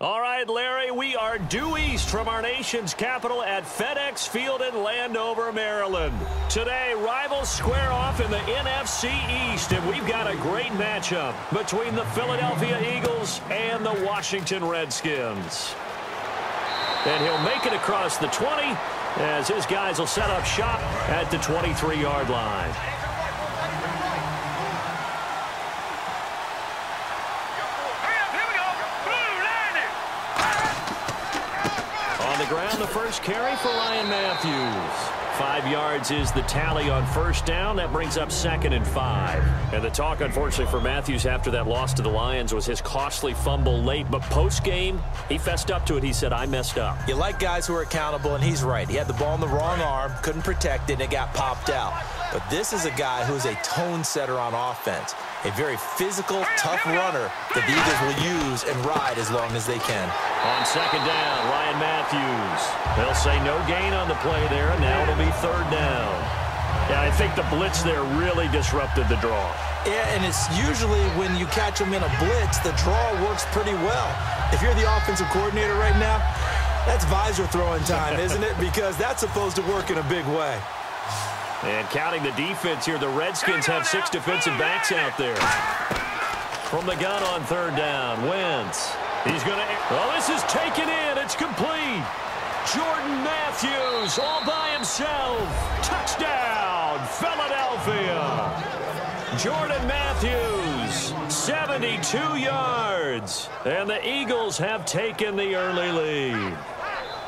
All right, Larry, we are due east from our nation's capital at FedEx Field in Landover, Maryland. Today, rivals square off in the NFC East, and we've got a great matchup between the Philadelphia Eagles and the Washington Redskins. And he'll make it across the 20 as his guys will set up shop at the 23-yard line. ground the first carry for Ryan Mathews. Five yards is the tally on first down. That brings up second and five. And the talk, unfortunately, for Mathews after that loss to the Lions was his costly fumble late. But post-game, he fessed up to it. He said, I messed up. You like guys who are accountable, and he's right. He had the ball in the wrong arm, couldn't protect it, and it got popped out. But this is a guy who is a tone setter on offense a very physical, tough runner that the Eagles will use and ride as long as they can. On second down, Ryan Mathews. They'll say no gain on the play there, and now it'll be third down. Yeah, I think the blitz there really disrupted the draw. Yeah, and it's usually when you catch them in a blitz, the draw works pretty well. If you're the offensive coordinator right now, that's visor throwing time, isn't it? Because that's supposed to work in a big way. And counting the defense here, the Redskins have six defensive backs out there. From the gun on third down, Wentz. He's going to... This is taken in. It's complete. Jordan Matthews all by himself. Touchdown, Philadelphia. Jordan Matthews, 72 yards. And the Eagles have taken the early lead.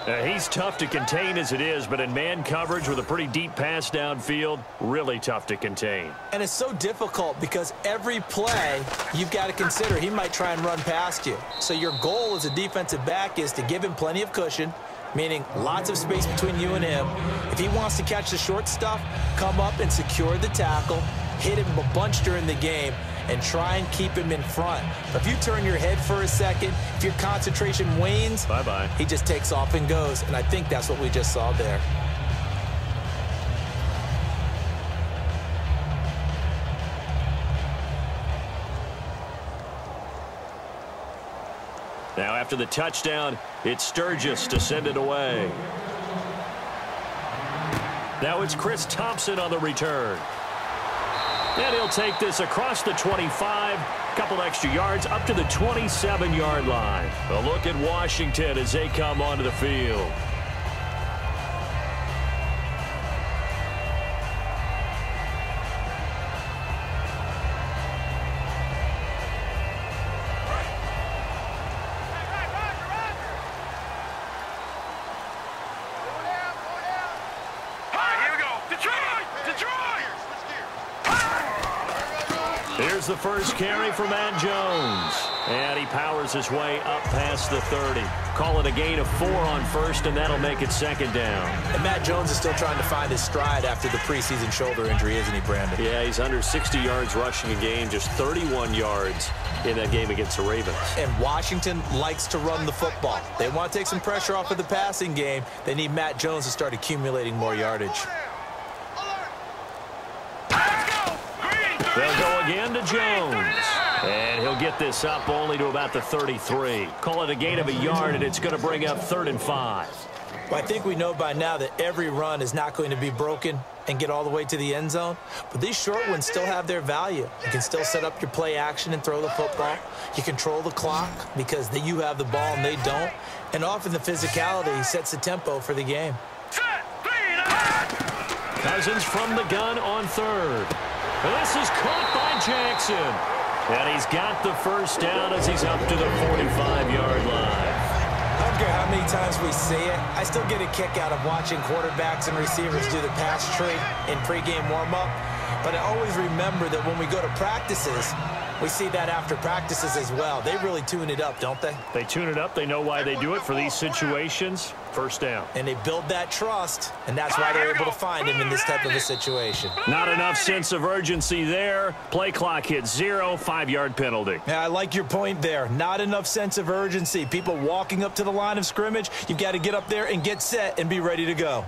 Uh, he's tough to contain as it is, but in man coverage with a pretty deep pass downfield, really tough to contain. And it's so difficult because every play you've got to consider he might try and run past you. So your goal as a defensive back is to give him plenty of cushion, meaning lots of space between you and him. If he wants to catch the short stuff, come up and secure the tackle, hit him a bunch during the game, and try and keep him in front. But if you turn your head for a second, if your concentration wanes, Bye-bye. he just takes off and goes. And I think that's what we just saw there. Now after the touchdown, it's Sturgis to send it away. Now it's Chris Thompson on the return. And he'll take this across the 25, couple extra yards up to the 27-yard line. A look at Washington as they come onto the field. First carry for Matt Jones. And he powers his way up past the 30. Call it a gain of four on first, and that'll make it second down. And Matt Jones is still trying to find his stride after the preseason shoulder injury, isn't he, Brandon? Yeah, he's under 60 yards rushing a game, just 31 yards in that game against the Ravens. And Washington likes to run the football. They want to take some pressure off of the passing game. They need Matt Jones to start accumulating more yardage. They'll go again to Jones. And he'll get this up only to about the 33. Call it a gain of a yard, and it's going to bring up third and five. Well, I think we know by now that every run is not going to be broken and get all the way to the end zone. But these short ones still have their value. You can still set up your play action and throw the football. You control the clock because you have the ball and they don't. And often the physicality sets the tempo for the game. Cousins from the gun on third. This is caught by Jackson. And he's got the first down as he's up to the 45-yard line. I don't care how many times we see it. I still get a kick out of watching quarterbacks and receivers do the pass tree in pregame warm-up. But I always remember that when we go to practices, we see that after practices as well. They really tune it up, don't they? They tune it up. They know why they do it for these situations. First down. And they build that trust, and that's why they're able to find him in this type of a situation. Not enough sense of urgency there. Play clock hits zero, five-yard penalty. Yeah, I like your point there. Not enough sense of urgency. People walking up to the line of scrimmage, you've got to get up there and get set and be ready to go.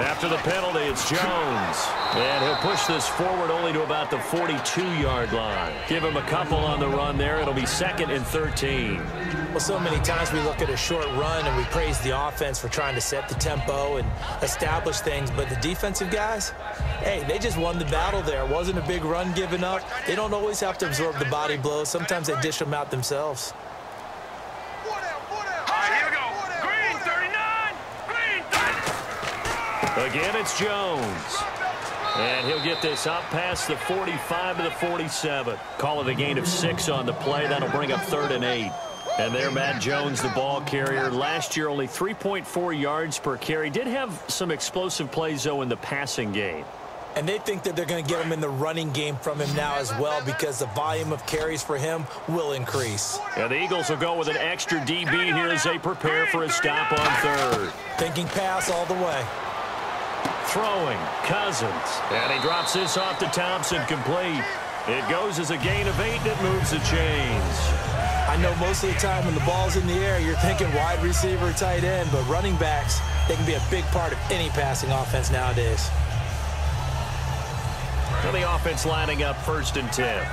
After the penalty, it's Jones. And he'll push this forward only to about the 42-yard line. Give him a couple on the run there. It'll be second and 13. Well, so many times we look at a short run and we praise the offense for trying to set the tempo and establish things, but the defensive guys, hey, they just won the battle there. It wasn't a big run given up. They don't always have to absorb the body blows. Sometimes they dish them out themselves. Again, it's Jones. And he'll get this up past the 45 to the 47. Call it a gain of six on the play. That'll bring up third and eight. And there, Matt Jones, the ball carrier. Last year, only 3.4 yards per carry. Did have some explosive plays, though, in the passing game. And they think that they're going to get him in the running game from him now as well because the volume of carries for him will increase. And the Eagles will go with an extra DB here as they prepare for a stop on third. Thinking pass all the way. Throwing, Cousins. And he drops this off to Thompson, complete. It goes as a gain of eight, and it moves the chains. I know most of the time when the ball's in the air, you're thinking wide receiver, tight end, but running backs, they can be a big part of any passing offense nowadays. And the offense lining up first and 10.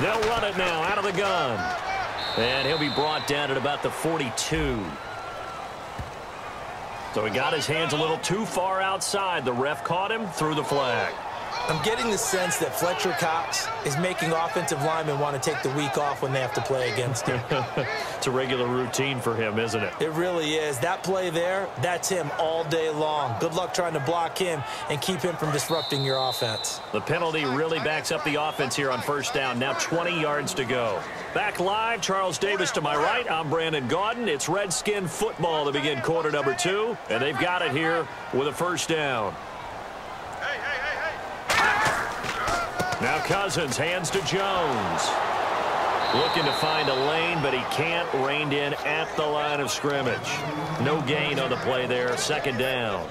They'll run it now out of the gun. And he'll be brought down at about the 42. So he got his hands a little too far outside. The ref caught him threw the flag. I'm getting the sense that Fletcher Cox is making offensive linemen want to take the week off when they have to play against him. it's a regular routine for him, isn't it? It really is. That play there, that's him all day long. Good luck trying to block him and keep him from disrupting your offense. The penalty really backs up the offense here on first down. Now 20 yards to go. Back live, Charles Davis to my right. I'm Brandon Gaudin. It's Redskin football to begin quarter number two, and they've got it here with a first down. Now Cousins hands to Jones. Looking to find a lane, but he can't. Reined in at the line of scrimmage. No gain on the play there. Second down.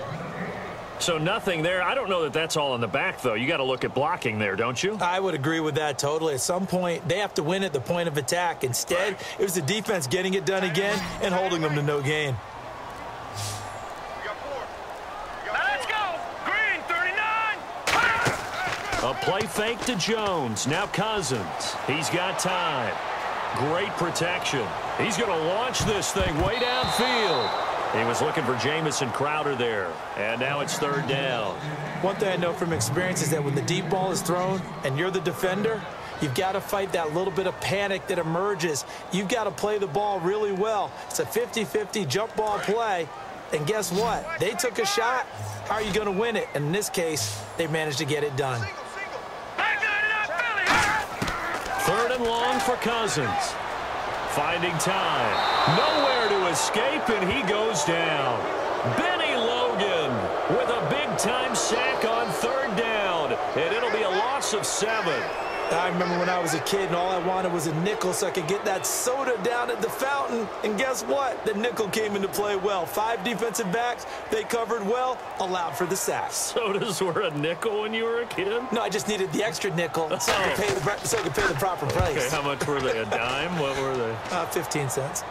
So nothing there. I don't know that that's all in the back, though. You got to look at blocking there, don't you? I would agree with that totally. At some point, they have to win at the point of attack. Instead, it was the defense getting it done again and holding them to no gain. A play fake to Jones. Now Cousins. He's got time. Great protection. He's going to launch this thing way downfield. He was looking for Jamison Crowder there. And now it's third down. One thing I know from experience is that when the deep ball is thrown and you're the defender, You've got to fight that little bit of panic that emerges. You've got to play the ball really well. It's a 50-50 jump ball play. And guess what? They took a shot. How are you going to win it? And in this case, they managed to get it done. Third and long for Cousins. Finding time. Escape, and he goes down. Bennie Logan with a big-time sack on third down. And it'll be a loss of seven. I remember when I was a kid and all I wanted was a nickel so I could get that soda down at the fountain. And guess what? The nickel came into play well. Five defensive backs, they covered well, allowed for the sacks. Sodas were a nickel when you were a kid? No, I just needed the extra nickel so, I, could pay the, so I could pay the proper price. Okay, how much were they? A dime? What were they? Uh, 15 cents.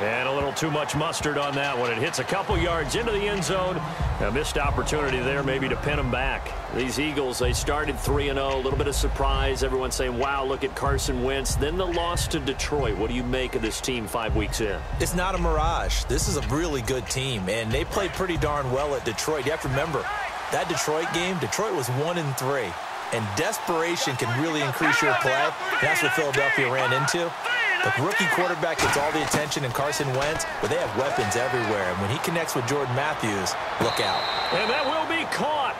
And a little too much mustard on that one. It hits a couple yards into the end zone. A missed opportunity there maybe to pin them back. These Eagles, they started 3-0. A little bit of surprise. Everyone saying, wow, look at Carson Wentz. Then the loss to Detroit. What do you make of this team five weeks in? It's not a mirage. This is a really good team, and they played pretty darn well at Detroit. You have to remember, that Detroit game, Detroit was 1 and 3. And desperation can really increase your play. That's what Philadelphia ran into. The rookie quarterback gets all the attention in Carson Wentz, but they have weapons everywhere. And when he connects with Jordan Matthews, look out. And that will be caught,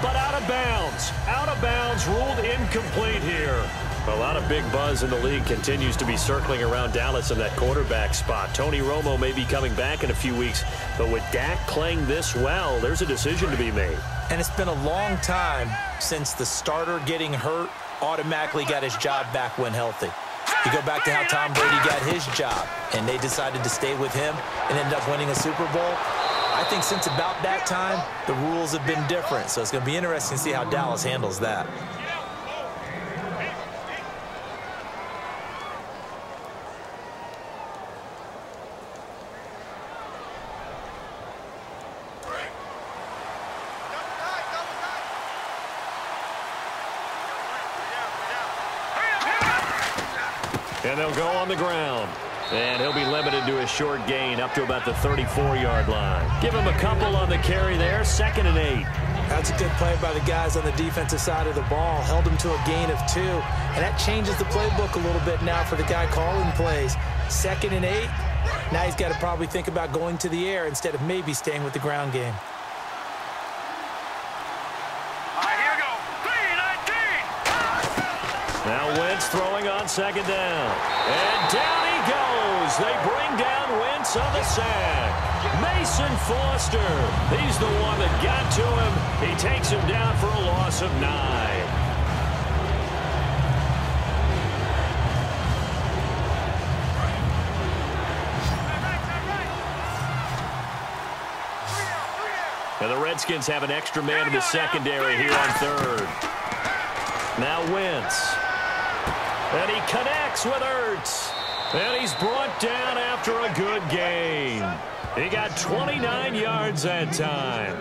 but out of bounds. Out of bounds, ruled incomplete here. A lot of big buzz in the league continues to be circling around Dallas in that quarterback spot. Tony Romo may be coming back in a few weeks, but with Dak playing this well, there's a decision to be made. And it's been a long time since the starter getting hurt automatically got his job back when healthy. You go back to how Tom Brady got his job, and they decided to stay with him and end up winning a Super Bowl. I think since about that time, the rules have been different, so it's going to be interesting to see how Dallas handles that. And they'll go on the ground. And he'll be limited to a short gain up to about the 34-yard line. Give him a couple on the carry there, second and eight. That's a good play by the guys on the defensive side of the ball. Held him to a gain of two. And that changes the playbook a little bit now for the guy calling plays. Second and eight. Now he's got to probably think about going to the air instead of maybe staying with the ground game. Now Wentz throwing on second down. And down he goes. They bring down Wentz on the sack. Mason Foster. He's the one that got to him. He takes him down for a loss of nine. And the Redskins have an extra man in the secondary here on third. Now Wentz. And he connects with Ertz. And he's brought down after a good game. He got 29 yards that time.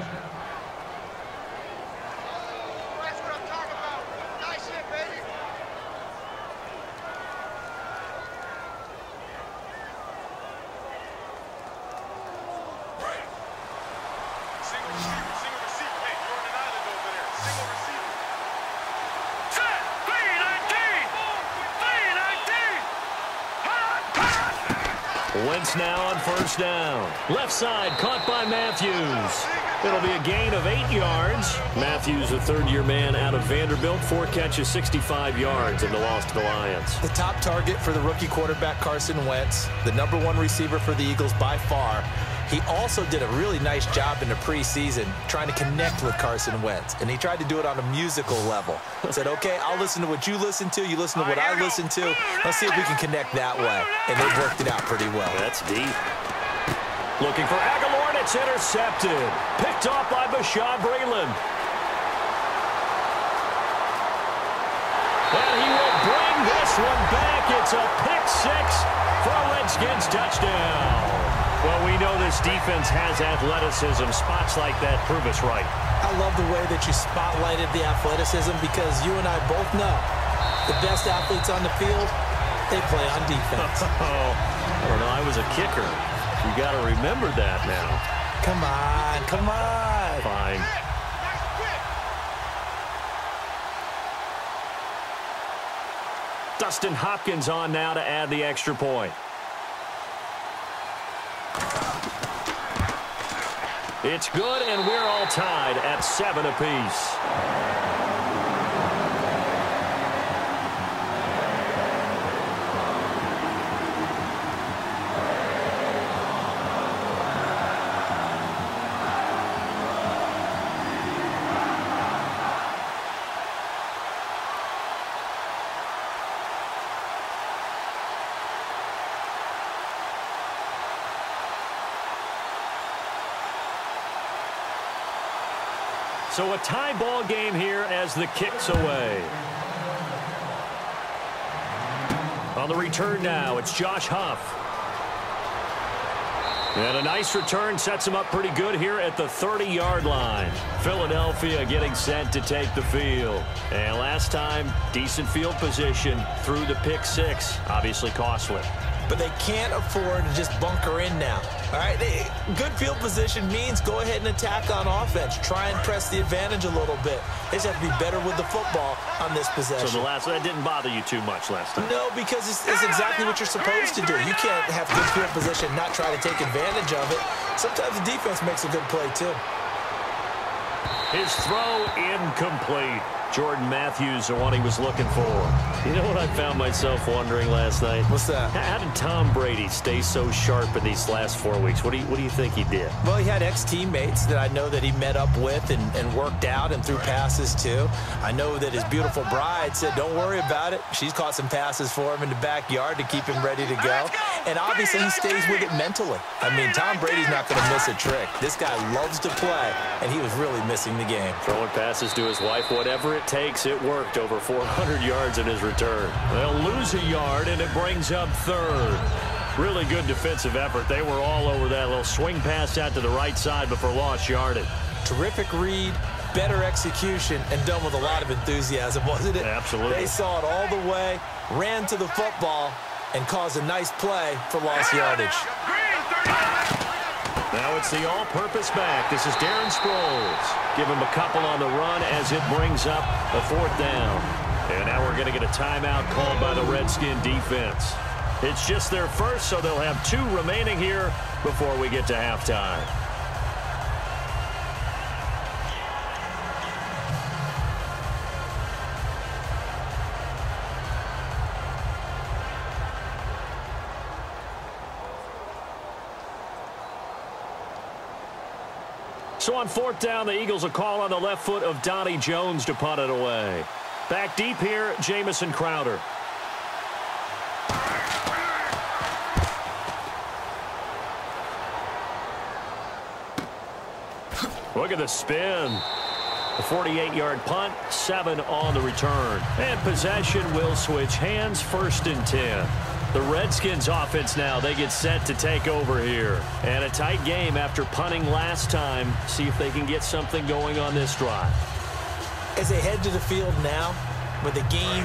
Wentz now on first down. Left side caught by Matthews. It'll be a gain of eight yards. Matthews, a third-year man out of Vanderbilt, four catches, 65 yards in the loss to the Lions. The top target for the rookie quarterback Carson Wentz, the number one receiver for the Eagles by far. He also did a really nice job in the preseason trying to connect with Carson Wentz, and he tried to do it on a musical level. Said, okay, I'll listen to what you listen to, you listen to what oh, I listen to. Let's see if we can connect that way. And they worked it out pretty well. That's deep. Looking for Agholor, and it's intercepted. Picked off by Bashaud Breeland. And he will bring this one back. It's a pick six for a Redskins touchdown. Well, we know this defense has athleticism. Spots like that prove us right. I love the way that you spotlighted the athleticism because you and I both know the best athletes on the field, they play on defense. oh, I don't know. I was a kicker. You got to remember that now. Come on, come on. Fine. Dustin Hopkins on now to add the extra point. It's good, and we're all tied at seven apiece. So a tie ball game here as the kicks away. On the return now, it's Josh Huff. And a nice return sets him up pretty good here at the 30-yard line. Philadelphia getting sent to take the field. And last time, decent field position through the pick six. Obviously costly but they can't afford to just bunker in now. All right, they, good field position means go ahead and attack on offense. Try and press the advantage a little bit. They just have to be better with the football on this possession. So the last that didn't bother you too much last time. No, because it's, it's exactly what you're supposed to do. You can't have good field position, not try to take advantage of it. Sometimes the defense makes a good play too. His throw incomplete. Jordan Matthews, the one he was looking for. You know what I found myself wondering last night? What's that? How did Tom Brady stay so sharp in these last four weeks? What do you, what do you think he did? Well, he had ex-teammates that I know that he met up with and, and worked out and threw passes to. I know that his beautiful bride said, don't worry about it. She's caught some passes for him in the backyard to keep him ready to go. And obviously he stays with it mentally. I mean, Tom Brady's not going to miss a trick. This guy loves to play, and he was really missing the game. Throwing passes to his wife, whatever it takes, it worked. Over 400 yards in his return. They'll lose a yard, and it brings up third. Really good defensive effort. They were all over that little swing pass out to the right side before lost yardage. Terrific read, better execution, and done with a lot of enthusiasm, wasn't it? Absolutely. They saw it all the way, ran to the football, and cause a nice play for lost yardage. Now it's the all-purpose back. This is Darren Sproles. Give him a couple on the run as it brings up the fourth down. And now we're going to get a timeout called by the Redskin defense. It's just their first, so they'll have two remaining here before we get to halftime. So on fourth down, the Eagles will call on the left foot of Donnie Jones to punt it away. Back deep here, Jamison Crowder. Look at the spin. A 48-yard punt, seven on the return. And possession will switch hands first and 10. The Redskins offense now, they get set to take over here. And a tight game after punting last time. See if they can get something going on this drive. As they head to the field now, with the game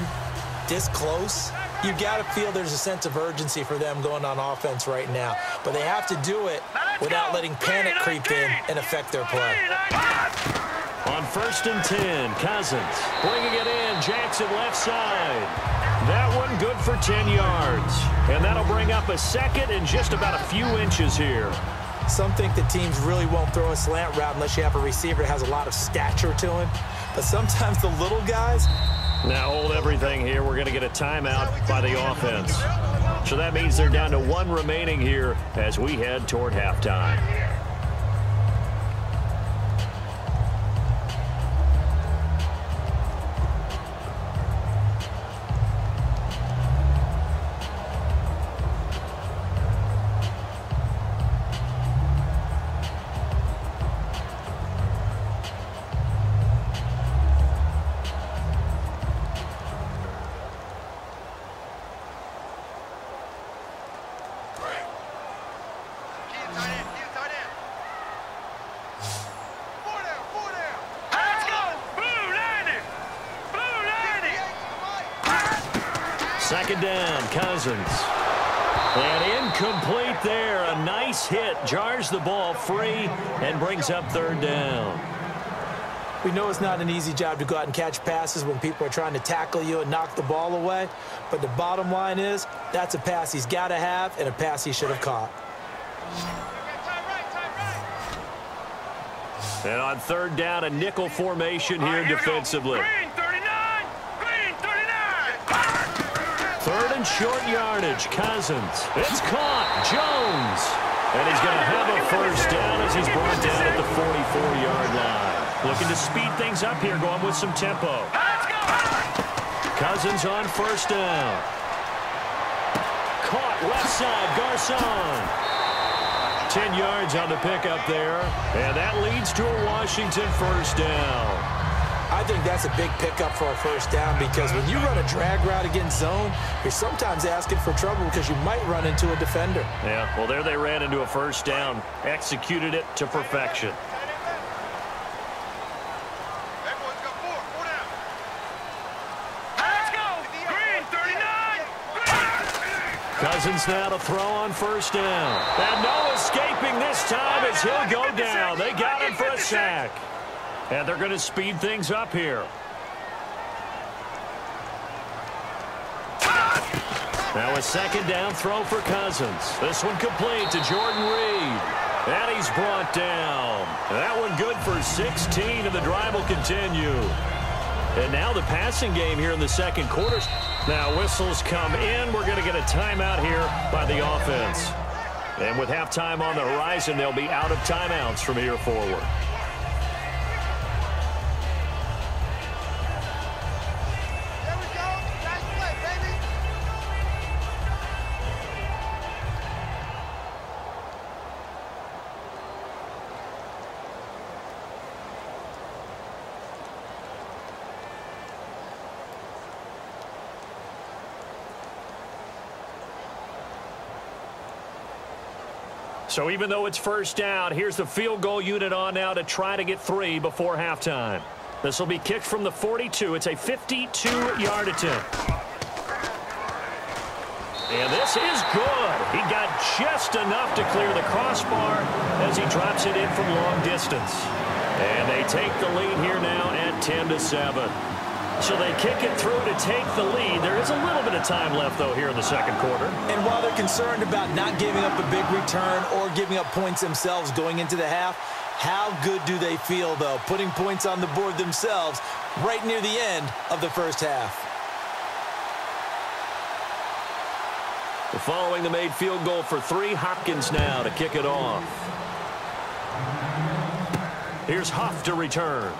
this close, you've got to feel there's a sense of urgency for them going on offense right now. But they have to do it without letting panic creep in and affect their play. On first and 10, Cousins bringing it in. Jackson left side. Good for 10 yards. And that'll bring up a second and just about a few inches here. Some think the teams really won't throw a slant route unless you have a receiver that has a lot of stature to him. But sometimes the little guys... Now hold everything here. We're going to get a timeout by the offense. So that means they're down to one remaining here as we head toward halftime. Hit. Jars the ball free and brings up third down. We know it's not an easy job to go out and catch passes when people are trying to tackle you and knock the ball away. But the bottom line is that's a pass he's got to have and a pass he should have caught. And on third down, a nickel formation here right, defensively. Third and short yardage. Cousins. It's caught. Jones. And he's going to have a first down as he's brought down at the 44-yard line. Looking to speed things up here, going with some tempo. Cousins on first down. Caught left side. Garcon. 10 yards on the pickup there. And that leads to a Washington first down. I think that's a big pickup for a first down because when you run a drag route against zone, you're sometimes asking for trouble because you might run into a defender. Yeah, well, there they ran into a first down, executed it to perfection. Cousins now to throw on first down. And no escaping this time as he'll go down. They got him for a sack. And they're going to speed things up here. Now a second down throw for Cousins. This one complete to Jordan Reed. And he's brought down. That one good for 16, and the drive will continue. And now the passing game here in the second quarter. Now whistles come in. We're going to get a timeout here by the offense. And with halftime on the horizon, they'll be out of timeouts from here forward. So even though it's first down, here's the field goal unit on now to try to get three before halftime. This will be kicked from the 42. It's a 52-yard attempt. And this is good. He got just enough to clear the crossbar as he drops it in from long distance. And they take the lead here now at 10 to 7. So they kick it through to take the lead. There is a little bit of time left, though, here in the second quarter. And while they're concerned about not giving up a big return or giving up points themselves going into the half, how good do they feel, though, putting points on the board themselves right near the end of the first half? Following the made field goal for three, Hopkins now to kick it off. Here's Huff to return.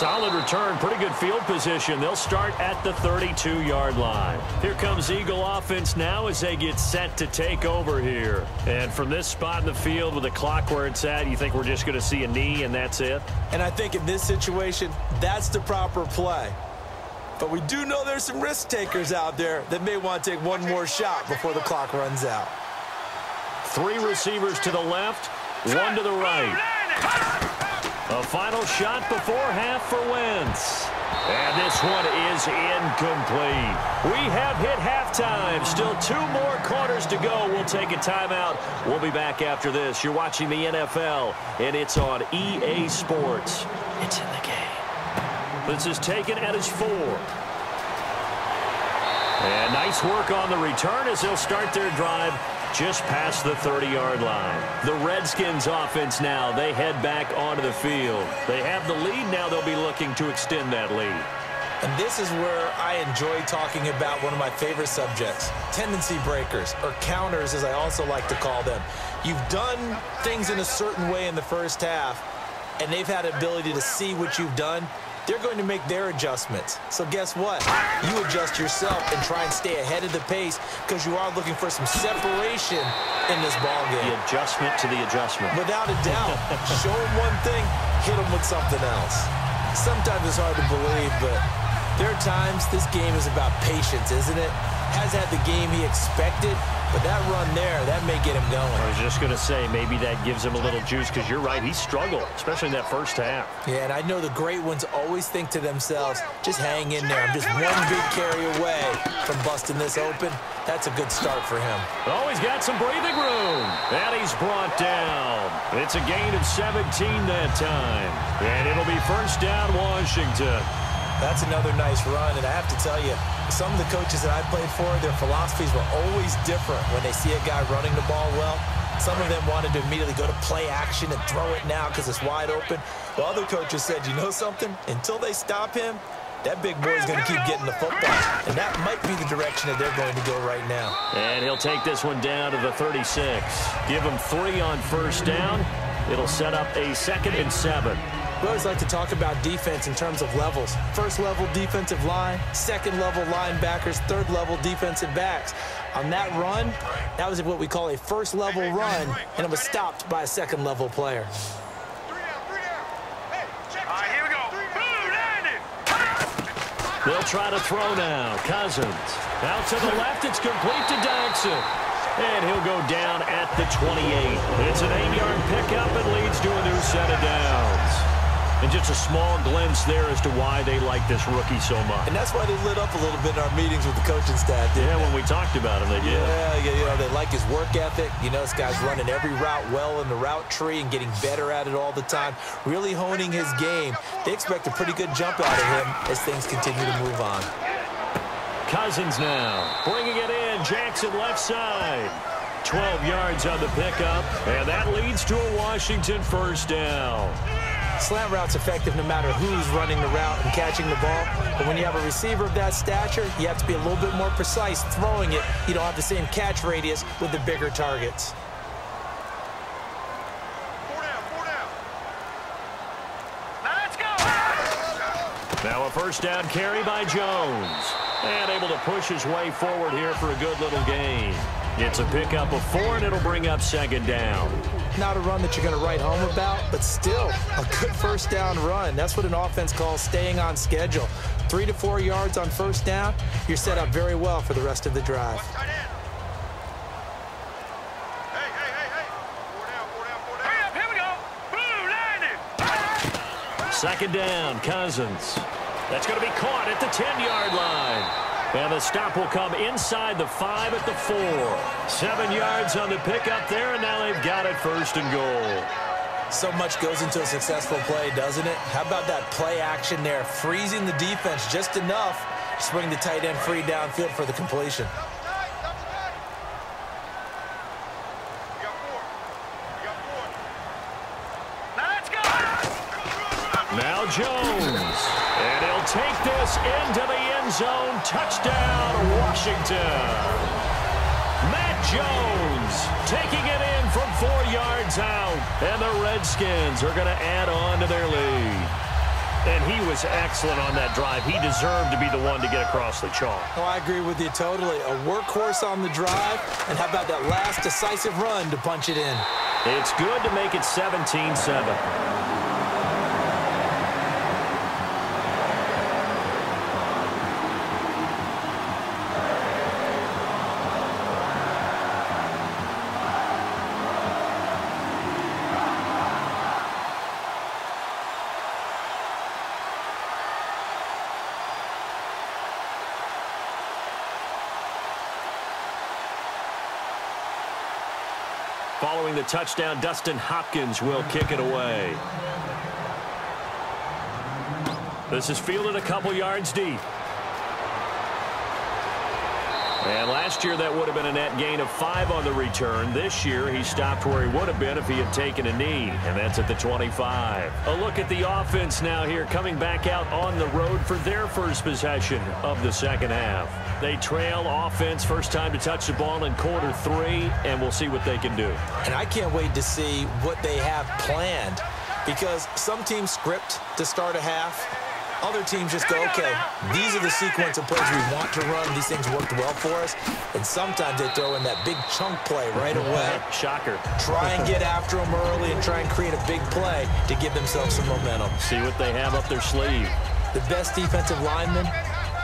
Solid return, pretty good field position. They'll start at the 32-yard line. Here comes Eagle offense now as they get set to take over here. And from this spot in the field with the clock where it's at, you think we're just going to see a knee and that's it? And I think in this situation, that's the proper play. But we do know there's some risk takers out there that may want to take one more shot before the clock runs out. Three receivers to the left, one to the right. A final shot before half for Wentz. And this one is incomplete. We have hit halftime. Still two more quarters to go. We'll take a timeout. We'll be back after this. You're watching the NFL, and it's on EA Sports. It's in the game. This is taken at his four. And nice work on the return as they'll start their drive just past the 30-yard line. The Redskins offense now, they head back onto the field. They have the lead now. They'll be looking to extend that lead. And this is where I enjoy talking about one of my favorite subjects, tendency breakers, or counters as I also like to call them. You've done things in a certain way in the first half, and they've had ability to see what you've done they're going to make their adjustments. So guess what? You adjust yourself and try and stay ahead of the pace because you are looking for some separation in this ball game. The adjustment to the adjustment. Without a doubt. Show them one thing, hit them with something else. Sometimes it's hard to believe, but there are times this game is about patience, isn't it? Has had the game he expected, but that run there, that may get him going. I was just going to say, maybe that gives him a little juice because you're right, he struggled, especially in that first half. Yeah, and I know the great ones always think to themselves, just hang in there. I'm just one big carry away from busting this open. That's a good start for him. Oh, he's got some breathing room. And he's brought down. It's a gain of 17 that time. And it'll be first down Washington. That's another nice run, and I have to tell you, some of the coaches that I played for, their philosophies were always different when they see a guy running the ball well. Some of them wanted to immediately go to play action and throw it now because it's wide open. While other coaches said, you know something? Until they stop him, that big boy is going to keep getting the football. And that might be the direction that they're going to go right now. And he'll take this one down to the 36. Give him three on first down. It'll set up a second and seven. We always like to talk about defense in terms of levels. First level defensive line, second level linebackers, third level defensive backs. On that run, that was what we call a first level run, and it was stopped by a second level player. They'll try to throw now. Cousins. Out to the left. It's complete to Jackson. And he'll go down at the 28. It's an eight-yard pickup and leads to a new set of downs. And just a small glimpse there as to why they like this rookie so much. And that's why they lit up a little bit in our meetings with the coaching staff. Yeah, they? when we talked about him, they did. Yeah, yeah, you know, they like his work ethic. You know, this guy's running every route well in the route tree and getting better at it all the time, really honing his game. They expect a pretty good jump out of him as things continue to move on. Cousins now, bringing it in. Jackson left side. 12 yards on the pickup, and that leads to a Washington first down. Slant route's effective no matter who's running the route and catching the ball. But when you have a receiver of that stature, you have to be a little bit more precise throwing it. You don't have the same catch radius with the bigger targets. Now a first down carry by Jones. And able to push his way forward here for a good little gain. It's a pickup of four, and it'll bring up second down. Not a run that you're going to write home about, but still a good first down run. That's what an offense calls staying on schedule. Three to four yards on first down, you're set up very well for the rest of the drive. Second down, Cousins. That's going to be caught at the 10-yard line. And the stop will come inside the five at the four. Seven yards on the pickup there, and now they've got it first and goal. So much goes into a successful play, doesn't it? How about that play action there, freezing the defense just enough to swing the tight end free downfield for the completion. Now Jones. And he'll take this into the end zone. Touchdown, Washington. Matt Jones taking it in from four yards out. And the Redskins are going to add on to their lead. And he was excellent on that drive. He deserved to be the one to get across the chalk. Oh, I agree with you totally. A workhorse on the drive. And how about that last decisive run to punch it in? It's good to make it 17-7. Following the touchdown, Dustin Hopkins will kick it away. This is fielded a couple yards deep. And last year, that would have been a net gain of five on the return. This year, he stopped where he would have been if he had taken a knee, and that's at the 25. A look at the offense now here, coming back out on the road for their first possession of the second half. They trail offense first time to touch the ball in quarter three, and we'll see what they can do. And I can't wait to see what they have planned because some teams script to start a half, other teams just go, okay, these are the sequence of plays we want to run. These things worked well for us. And sometimes they throw in that big chunk play right away. Shocker. Try and get after them early and try and create a big play to give themselves some momentum. See what they have up their sleeve. The best defensive linemen,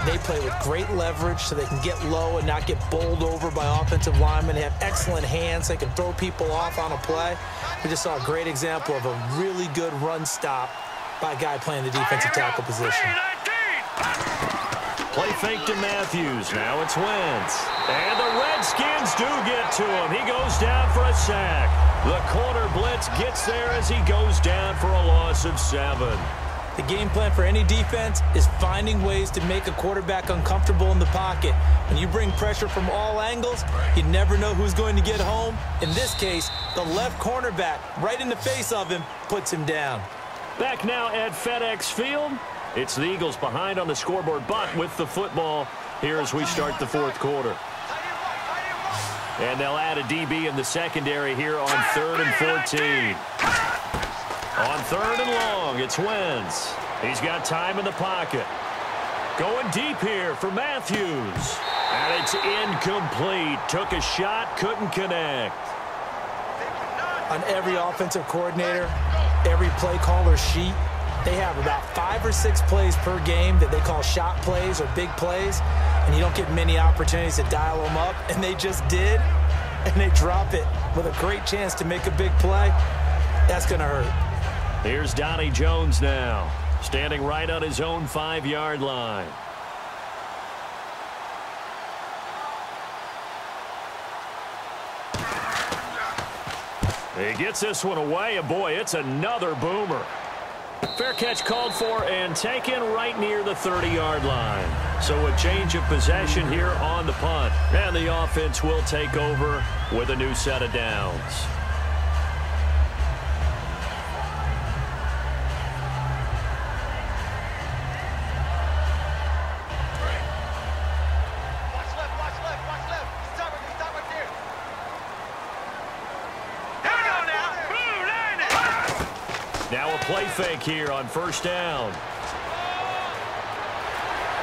they play with great leverage so they can get low and not get bowled over by offensive linemen. They have excellent hands. They can throw people off on a play. We just saw a great example of a really good run stop by a guy playing the defensive tackle position. Play fake to Mathews. Now it's Wentz. And the Redskins do get to him. He goes down for a sack. The corner blitz gets there as he goes down for a loss of seven. The game plan for any defense is finding ways to make a quarterback uncomfortable in the pocket. When you bring pressure from all angles, you never know who's going to get home. In this case, the left cornerback, right in the face of him, puts him down. Back now at FedEx Field. It's the Eagles behind on the scoreboard, but with the football here as we start the fourth quarter. And they'll add a DB in the secondary here on third and 14. On third and long, it's Wentz. He's got time in the pocket. Going deep here for Matthews. And it's incomplete. Took a shot, couldn't connect. On every offensive coordinator, every play caller sheet, they have about five or six plays per game that they call shot plays or big plays, and you don't get many opportunities to dial them up, and they just did, and they drop it with a great chance to make a big play. That's going to hurt. Here's Donnie Jones now, standing right on his own five-yard line. He gets this one away, and boy, it's another boomer. Fair catch called for and taken right near the 30-yard line. So a change of possession here on the punt. And the offense will take over with a new set of downs. Fake here on first down.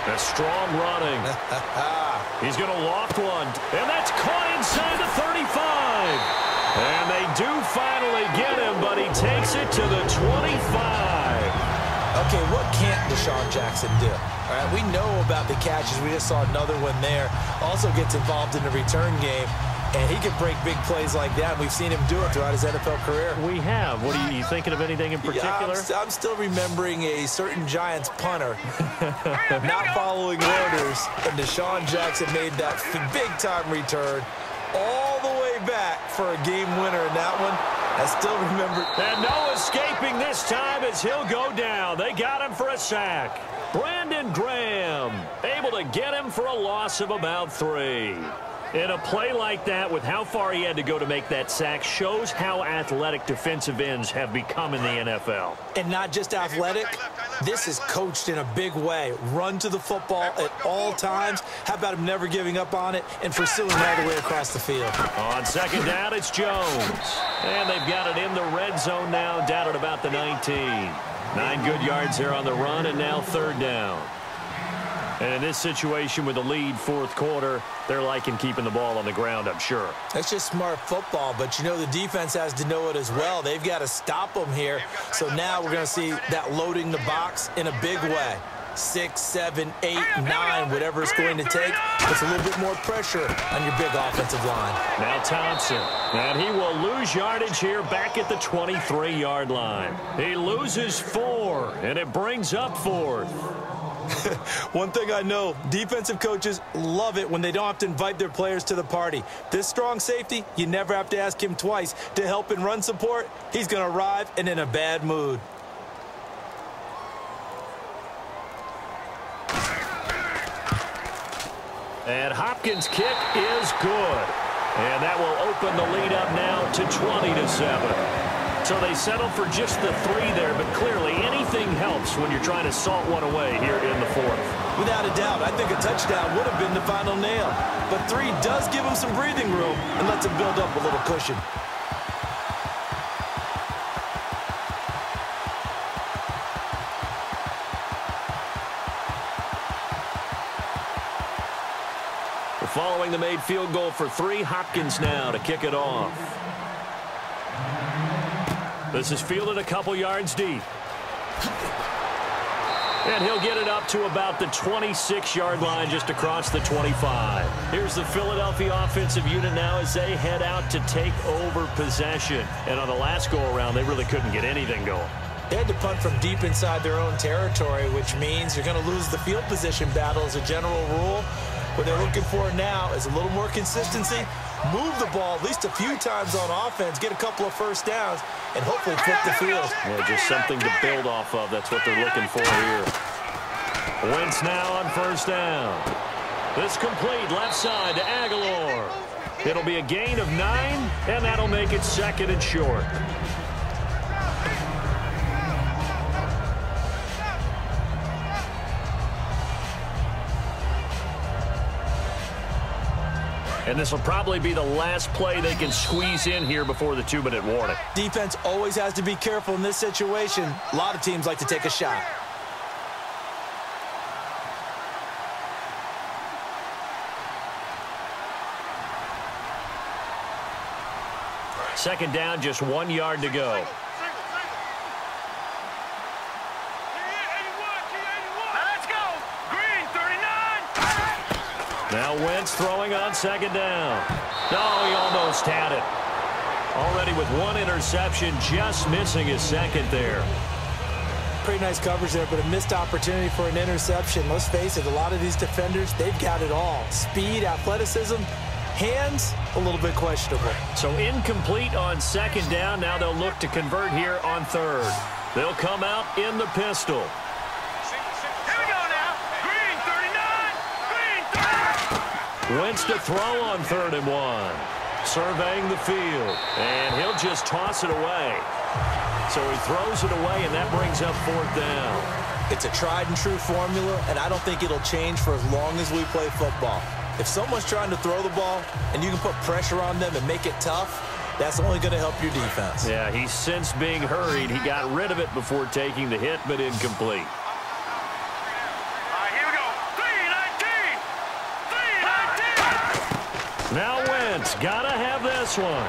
A strong running. He's going to loft one. And that's caught inside the 35. And they do finally get him, but he takes it to the 25. Okay, what can't DeSean Jackson do? All right, we know about the catches. We just saw another one there. Also gets involved in the return game. And he can break big plays like that. We've seen him do it throughout his NFL career. We have. What are you, thinking of anything in particular? Yeah, I'm, I'm, still remembering a certain Giants punter not following orders, and DeSean Jackson made that big-time return all the way back for a game winner in that one. I still remember. And no escaping this time as he'll go down. They got him for a sack. Brandon Graham able to get him for a loss of about three. In a play like that, with how far he had to go to make that sack, shows how athletic defensive ends have become in the NFL. And not just athletic, this is coached in a big way. Run to the football at all times. How about him never giving up on it and pursuing all the way across the field? On second down, it's Jones. And they've got it in the red zone now, down at about the 19. Nine good yards here on the run, and now third down. And in this situation with the lead fourth quarter, they're liking keeping the ball on the ground, I'm sure. That's just smart football, but you know the defense has to know it as well. They've got to stop them here. So now we're going to see that loading the box in a big way. Six, seven, eight, nine, whatever it's going to take. Puts a little bit more pressure on your big offensive line. Now Thompson. And he will lose yardage here back at the 23-yard line. He loses four, and it brings up fourth. One thing I know, defensive coaches love it when they don't have to invite their players to the party. This strong safety, you never have to ask him twice to help in run support. He's going to arrive and in a bad mood. And Hopkins' kick is good. And that will open the lead up now to 20 to 7. So they settle for just the three there, but clearly anything helps when you're trying to salt one away here in the fourth. Without a doubt, I think a touchdown would have been the final nail. But three does give them some breathing room and lets them build up a little cushion. Following the made field goal for three, Hopkins now to kick it off. This is fielded a couple yards deep. And he'll get it up to about the 26-yard line just across the 25. Here's the Philadelphia offensive unit now as they head out to take over possession. And on the last go-around, they really couldn't get anything going. They had to punt from deep inside their own territory, which means you're going to lose the field position battle as a general rule. What they're looking for now is a little more consistency, move the ball at least a few times on offense, get a couple of first downs, and hopefully flip the field. Yeah, just something to build off of. That's what they're looking for here. Wentz now on first down. This complete left side to Agholor. It'll be a gain of nine, and that'll make it second and short. And this will probably be the last play they can squeeze in here before the two-minute warning. Defense always has to be careful in this situation. A lot of teams like to take a shot. Second down, just one yard to go. Now Wentz throwing on second down. Oh, he almost had it. Already with one interception, just missing his second there. Pretty nice coverage there, but a missed opportunity for an interception. Let's face it, a lot of these defenders, they've got it all. Speed, athleticism, hands, a little bit questionable. So incomplete on second down. Now they'll look to convert here on third. They'll come out in the pistol. Wentz to throw on third and one. Surveying the field. And he'll just toss it away. So he throws it away, and that brings up fourth down. It's a tried and true formula, and I don't think it'll change for as long as we play football. If someone's trying to throw the ball and you can put pressure on them and make it tough, that's only going to help your defense. Yeah, he's since being hurried. He got rid of it before taking the hit, but incomplete. Now Wentz, gotta have this one.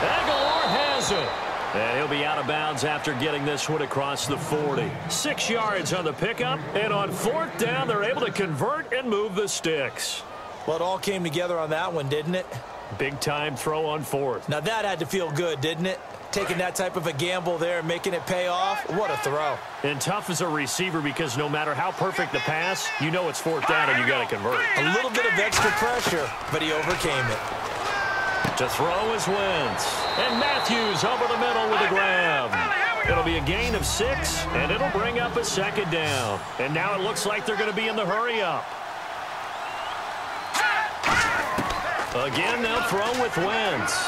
Agholor has it. And he'll be out of bounds after getting this one across the 40. Six yards on the pickup, and on fourth down, they're able to convert and move the sticks. Well, it all came together on that one, didn't it? Big-time throw on fourth. Now that had to feel good, didn't it? Taking that type of a gamble there and making it pay off. What a throw. And tough as a receiver because no matter how perfect the pass, you know it's fourth down and you got to convert. A little bit of extra pressure, but he overcame it. To throw is Wentz. And Mathews over the middle with a grab. It'll be a gain of six, and it'll bring up a second down. And now it looks like they're going to be in the hurry-up. Again, they'll throw with Wentz.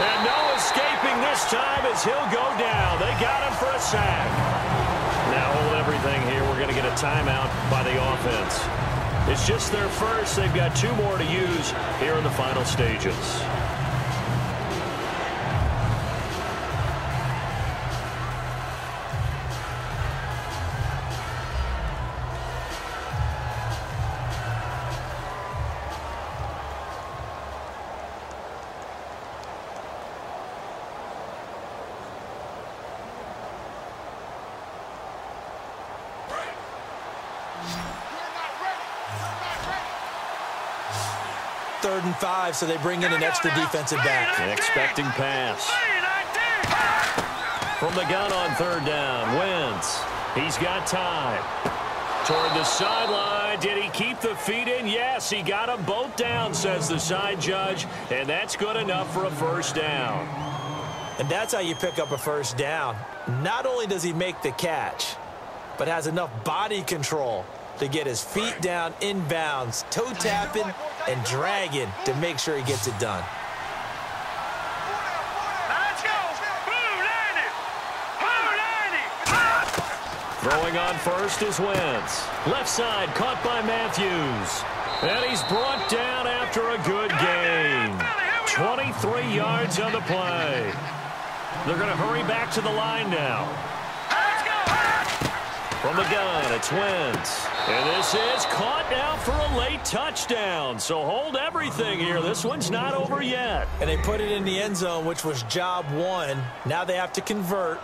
And no escaping this time as he'll go down. They got him for a sack. Now hold everything here. We're going to get a timeout by the offense. It's just their first. They've got two more to use here in the final stages. Five, so they bring in an extra defensive back. An expecting pass. From the gun on third down, Wentz. He's got time. Toward the sideline. Did he keep the feet in? Yes, he got them both down, says the side judge. And that's good enough for a first down. And that's how you pick up a first down. Not only does he make the catch, but has enough body control to get his feet down inbounds, toe tapping and dragging to make sure he gets it done. Throwing on first is Wentz. Left side caught by Mathews. And he's brought down after a good game. 23 yards on the play. They're going to hurry back to the line now. From the gun, it's Wentz. And this is caught now for a late touchdown. So hold everything here. This one's not over yet. And they put it in the end zone, which was job one. Now they have to convert.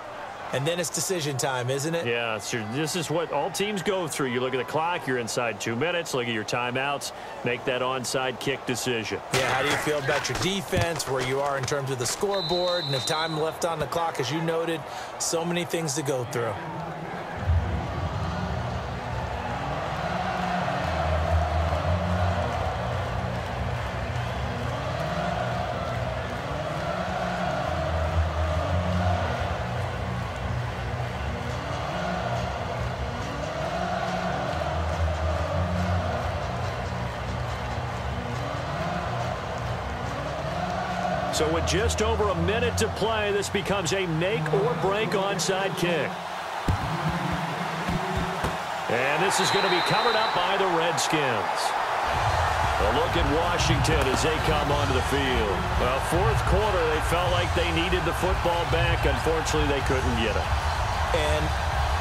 And then it's decision time, isn't it? Yeah, so this is what all teams go through. You look at the clock, you're inside two minutes, look at your timeouts, make that onside kick decision. Yeah, how do you feel about your defense, where you are in terms of the scoreboard, and the time left on the clock, as you noted, so many things to go through. Just over a minute to play, this becomes a make or break onside kick. And this is going to be covered up by the Redskins. A look at Washington as they come onto the field. Well, fourth quarter, they felt like they needed the football back. Unfortunately, they couldn't get it. And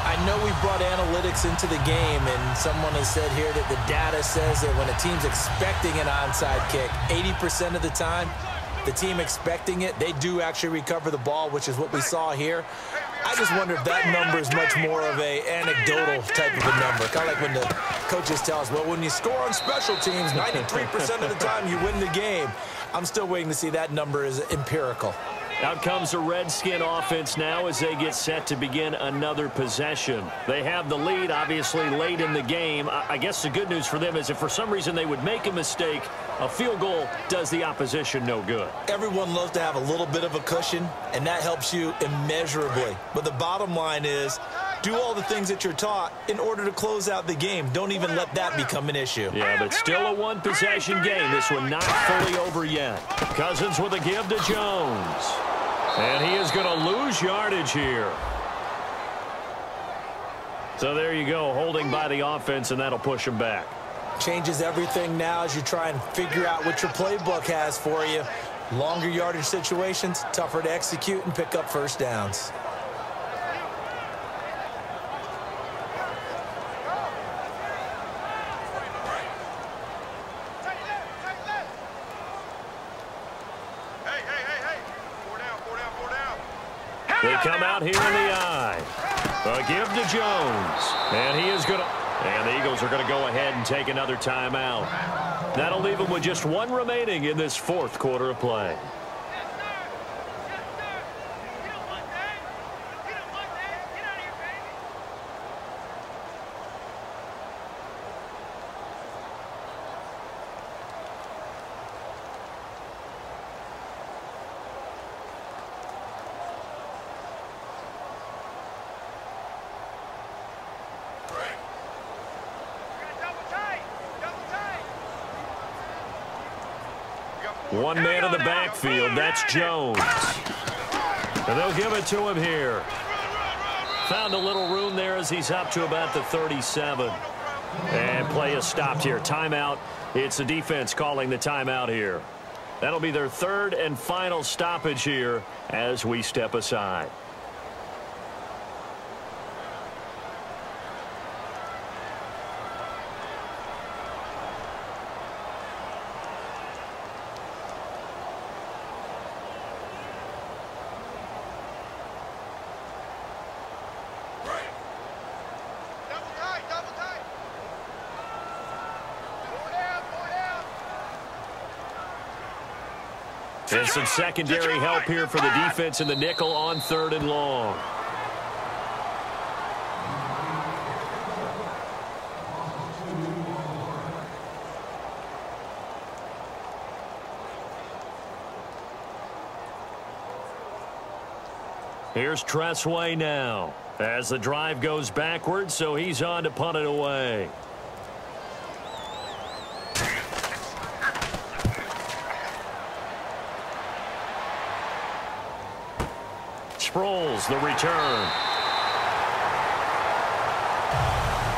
I know we brought analytics into the game, and someone has said here that the data says that when a team's expecting an onside kick, 80% of the time, the team expecting it, they do actually recover the ball, which is what we saw here. I just wonder if that number is much more of a anecdotal type of a number. Kind of like when the coaches tell us, well, when you score on special teams, 93% of the time you win the game. I'm still waiting to see that number is empirical. Out comes the Redskin offense now as they get set to begin another possession. They have the lead, obviously, late in the game. I guess the good news for them is if for some reason they would make a mistake, a field goal does the opposition no good. Everyone loves to have a little bit of a cushion, and that helps you immeasurably. But the bottom line is, do all the things that you're taught in order to close out the game. Don't even let that become an issue. Yeah, but still a one-possession game. This one not fully over yet. Cousins with a give to Jones. And he is going to lose yardage here. So there you go, holding by the offense, and that'll push him back. Changes everything now as you try and figure out what your playbook has for you. Longer yardage situations, tougher to execute and pick up first downs. They come out here in the I. A give to Jones. And he is going to... And the Eagles are going to go ahead and take another timeout. That'll leave them with just one remaining in this fourth quarter of play. One man in the backfield. That's Jones. And they'll give it to him here. Found a little room there as he's up to about the 37. And play is stopped here. Timeout. It's the defense calling the timeout here. That'll be their third and final stoppage here as we step aside. And some secondary help here for the defense in the nickel on third and long. Here's Tress Way now as the drive goes backwards, so he's on to punt it away. The return.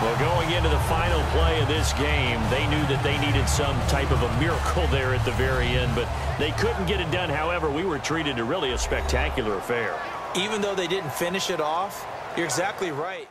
Well, going into the final play of this game, they knew that they needed some type of a miracle there at the very end, but they couldn't get it done. However, we were treated to really a spectacular affair. Even though they didn't finish it off, you're exactly right.